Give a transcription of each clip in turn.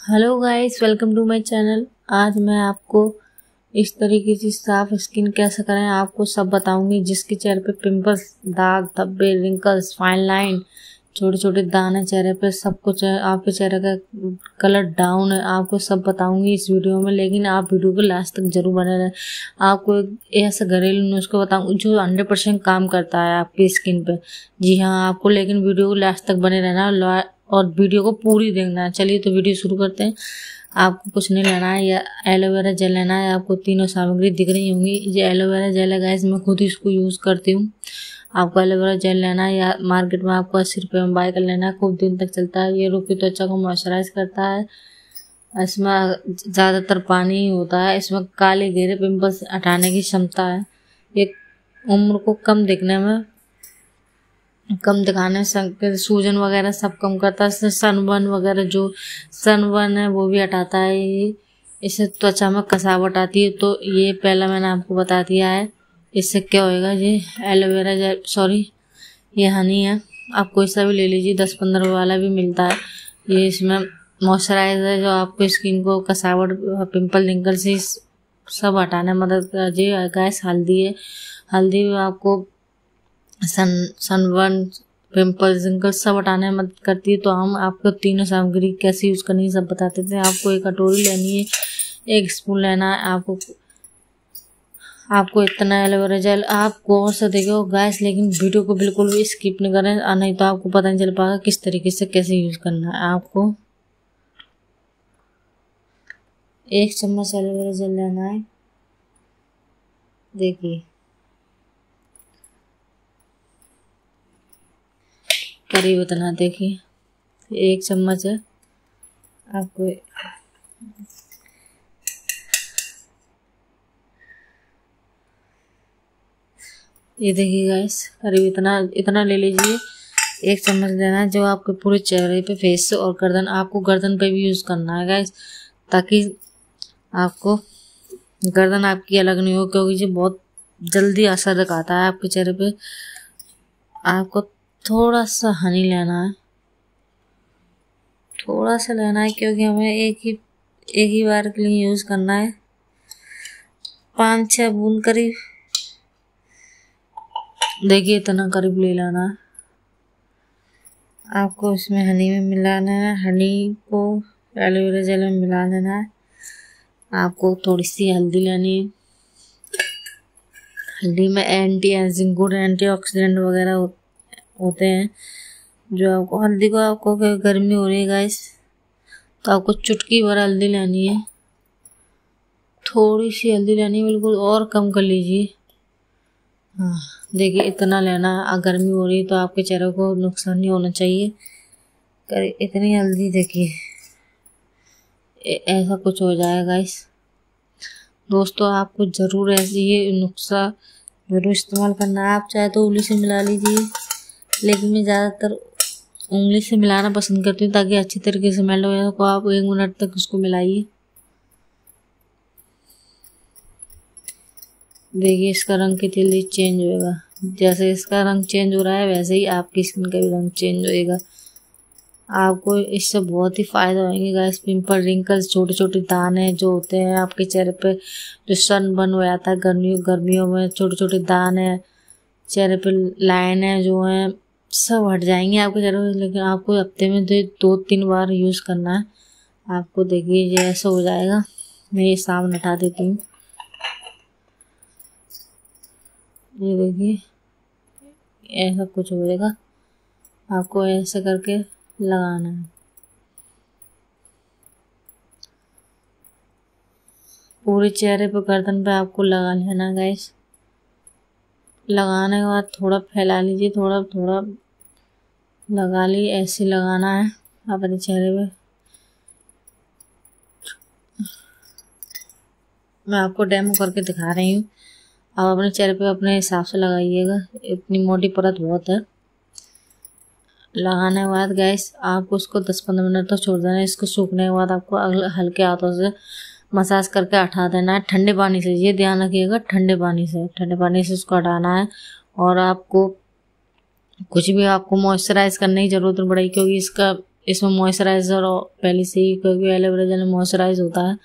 Hello guys welcome to my channel आज मैं आपको इस तरीके से साफ़ स्किन कैसे करें, आपको सब बताऊँगी, जिसके चेहरे पे पिंपल्स दाग, धब्बे रिंकल्स फाइन लाइन छोटे छोटे दाने चेहरे पे सब कुछ है आपके चेहरे का कलर डाउन है, आपको सब बताऊँगी इस वीडियो में, लेकिन आप वीडियो को लास्ट तक ज़रूर बने रहें। आपको एक ऐसा घरेलू नुस्खा बताऊँगी जो हंड्रेड परसेंट काम करता है आपकी स्किन पे। जी हाँ आपको लेकिन वीडियो को लास्ट तक बने रहना और वीडियो को पूरी देखना है। चलिए तो वीडियो शुरू करते हैं। आपको कुछ नहीं लेना है। या एलोवेरा जेल लेना है। आपको तीनों सामग्री दिख रही होंगी। ये एलोवेरा जेल है गैस मैं खुद इसको यूज़ करती हूँ। आपको एलोवेरा जेल लेना है। या मार्केट में आपको अस्सी रुपये में बाय कर लेना है। खूब दिन तक चलता है। ये रूपी त्वचा को मॉइस्चराइज करता है। इसमें ज़्यादातर पानी ही होता है। इसमें काले घेरे पिंपल्स हटाने की क्षमता है। ये उम्र को कम दिखने में कम दिखाने से सूजन वगैरह सब कम करता है सनबर्न वगैरह जो सनबर्न है वो भी हटाता है, ये इससे त्वचा में कसावट आती है तो ये पहला मैंने आपको बता दिया है, इससे क्या होएगा, ये एलोवेरा जेल सॉरी ये हनी है, आप कोई सा भी ले लीजिए दस पंद्रह वाला भी मिलता है, ये इसमें मॉइस्चराइजर जो आपको स्किन को कसावट पिंपल रिंकल से सब हटाने मदद कर, जी गैस हल्दी है, हल्दी भी आपको सन सनबर्न पिंपल्स रिंकल सब हटाने में मदद करती है। तो हम आपको तीनों सामग्री कैसे यूज़ करनी है सब बताते थे। आपको एक कटोरी लेनी है, एक स्पून लेना है, आपको आपको इतना एलोवेरा जेल आप गौर से देखो गैस लेकिन वीडियो को बिल्कुल भी स्किप नहीं करें नहीं तो आपको पता नहीं चल पाएगा किस तरीके से कैसे यूज़ करना है। आपको एक चम्मच एलोवेरा जेल लेना है। देखिए। करीब उतना, देखिए। एक चम्मच है। आपको ये देखिए गैस करीब इतना इतना ले लीजिए। एक चम्मच लेना है जो आपके पूरे चेहरे पे फेस और गर्दन, आपको गर्दन पे भी यूज़ करना है गैस ताकि आपको गर्दन आपकी अलग नहीं हो, क्योंकि ये बहुत जल्दी असर दिखाता है आपके चेहरे पे। आपको थोड़ा सा हनी लेना है। थोड़ा सा लेना है क्योंकि हमें एक ही एक ही बार के लिए यूज़ करना है। पाँच छः बूंद करीब। देखिए इतना करीब ले लाना है। आपको इसमें हनी में मिलाना है। हनी को एलोवेरा जेल में मिला लेना है। आपको थोड़ी सी हल्दी लेनी है। हल्दी में anti aging good antioxidant वगैरह होते हैं, जो आपको, हल्दी को आपको गर्मी हो रही है गाइस तो आपको चुटकी भर हल्दी लानी है। थोड़ी सी हल्दी लानी है, बिल्कुल और कम कर लीजिए। हाँ देखिए, इतना लेना है गर्मी हो रही है तो आपके चेहरे को नुकसान नहीं होना चाहिए। कर इतनी हल्दी देखिए ऐसा कुछ हो जाएगा इस दोस्तों, आपको ज़रूर ऐसी ये नुस्खा ज़रूर इस्तेमाल करना है। आप चाहे तो उंगली से मिला लीजिए। लेकिन मैं ज़्यादातर उंगली से मिलाना पसंद करती हूँ ताकि अच्छी तरीके से मेल्ट हो तो आप एक मिनट तक उसको मिलाइए। देखिए, इसका रंग कितनी जल्दी चेंज होएगा। जैसे इसका रंग चेंज हो रहा है, वैसे ही आपकी स्किन का भी रंग चेंज होएगा। आपको इससे बहुत ही फ़ायदा होंगे गैस पिंपल रिंकल्स छोटे छोटे दाने जो होते हैं आपके चेहरे पे, जो सन बन हो जाता है गर्मियों गर्मियों में छोटे छोटे दान, चेहरे पे लाइन है जो है सब हट जाएँगे। आपके चेहरे पे लेकिन आपको हफ़्ते में दो दो तीन बार यूज़ करना है। आपको देखिए, ये ऐसा हो जाएगा। मैं ये सामने हटा देती हूँ। ये देखिए, ऐसा कुछ हो जाएगा। आपको ऐसे करके लगाना है। पूरे चेहरे पर गर्दन पे आपको लगा लेना गैस लगाने के बाद थोड़ा फैला लीजिए, थोड़ा थोड़ा लगा ली, ऐसे लगाना है अपने चेहरे पे। मैं आपको डेमो करके दिखा रही हूँ। आप अपने चेहरे पे अपने हिसाब से लगाइएगा, इतनी मोटी परत बहुत है। लगाने के बाद गैस आपको उसको 10-15 मिनट तक छोड़ देना है इसको सूखने के बाद आपको हल्के हाथों से मसाज करके हटा देना है। ठंडे पानी से, ये ध्यान रखिएगा, ठंडे पानी से। ठंडे पानी से उसको हटाना है। और आपको कुछ भी आपको मॉइस्चराइज करने की ज़रूरत नहीं पड़ेगी, क्योंकि इसका, इसमें मॉइस्चराइज़र पहले से ही क्योंकि एलोवेरा जेल मॉइस्चराइज होता है।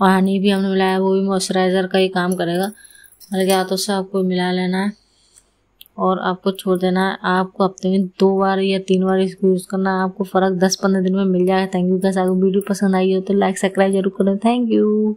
और हनी भी हमने मिलाया, वो भी मॉइस्चराइज़र का ही काम करेगा। मर गया तो उससे आपको मिला लेना है। और आपको छोड़ देना है। आपको हफ़्ते में दो बार या तीन बार इसको यूज़ करना है। आपको फ़र्क दस पंद्रह दिन में मिल जाएगा। थैंक यू कैसे आपको वीडियो पसंद आई हो तो लाइक सब्सक्राइब ज़रूर करें थैंक यू